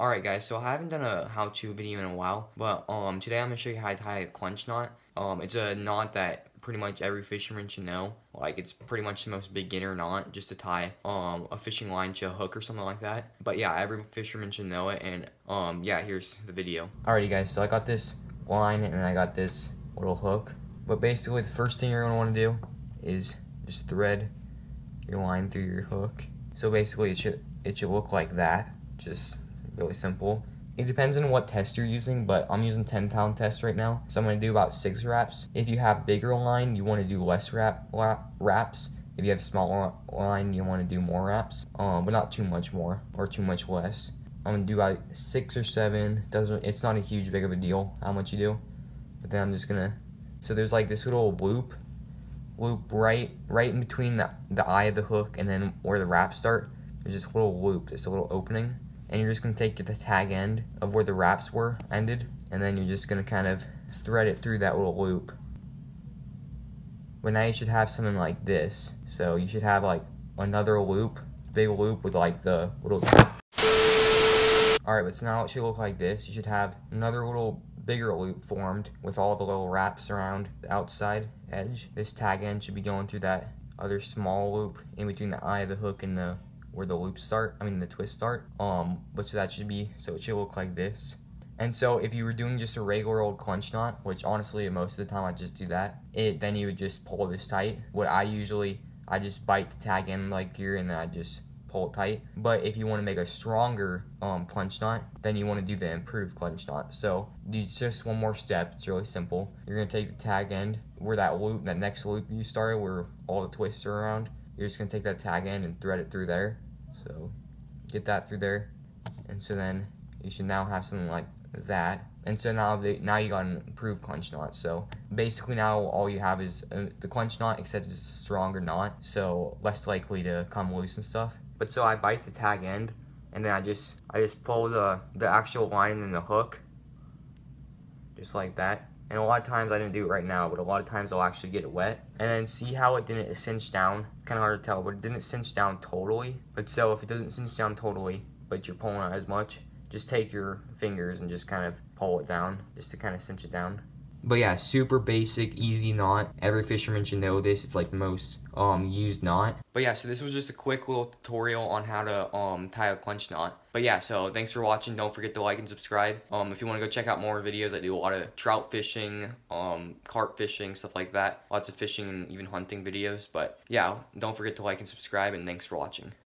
Alright guys, so I haven't done a how-to video in a while, but um today I'm going to show you how to tie a clinch knot. Um, it's a knot that pretty much every fisherman should know. Like it's pretty much the most beginner knot just to tie um a fishing line to a hook or something like that. But yeah, every fisherman should know it and um yeah, here's the video. Alrighty guys, so I got this line and I got this little hook. But basically the first thing you're gonna wanna do is just thread your line through your hook. So basically it should it should look like that. Just really simple. It depends on what test you're using, but I'm using 10 pound test right now. So I'm gonna do about six wraps. If you have bigger line, you wanna do less wrap, wraps. If you have smaller line, you wanna do more wraps, um, but not too much more or too much less. I'm gonna do about six or seven. Doesn't It's not a huge big of a deal how much you do. But then I'm just gonna, so there's like this little loop, loop right, right in between the, the eye of the hook and then where the wraps start. There's this little loop, this little opening and you're just going to take the tag end of where the wraps were ended and then you're just going to kind of thread it through that little loop. But now you should have something like this. So you should have like another loop big loop with like the little alright but so now it should look like this. You should have another little bigger loop formed with all the little wraps around the outside edge. This tag end should be going through that other small loop in between the eye of the hook and the where the loops start, I mean the twists start. Um, but so that should be, so it should look like this. And so if you were doing just a regular old clinch knot, which honestly most of the time I just do that, it then you would just pull this tight. What I usually, I just bite the tag in like here and then I just pull it tight. But if you want to make a stronger um, clinch knot, then you want to do the improved clinch knot. So it's just one more step. It's really simple. You're going to take the tag end where that loop, that next loop you started where all the twists are around you're just gonna take that tag end and thread it through there. So get that through there. And so then you should now have something like that. And so now the, now you got an improved clinch knot. So basically now all you have is uh, the clinch knot, except it's a stronger knot, so less likely to come loose and stuff. But so I bite the tag end, and then I just I just pull the the actual line in the hook, just like that. And a lot of times I didn't do it right now, but a lot of times I'll actually get it wet. And then see how it didn't cinch down? Kind of hard to tell, but it didn't cinch down totally. But so if it doesn't cinch down totally, but you're pulling out as much, just take your fingers and just kind of pull it down, just to kind of cinch it down. But yeah, super basic, easy knot. Every fisherman should know this. It's like most um, used knot. But yeah, so this was just a quick little tutorial on how to um, tie a clinch knot. But yeah, so thanks for watching. Don't forget to like and subscribe. Um, if you want to go check out more videos, I do a lot of trout fishing, um, carp fishing, stuff like that. Lots of fishing and even hunting videos. But yeah, don't forget to like and subscribe, and thanks for watching.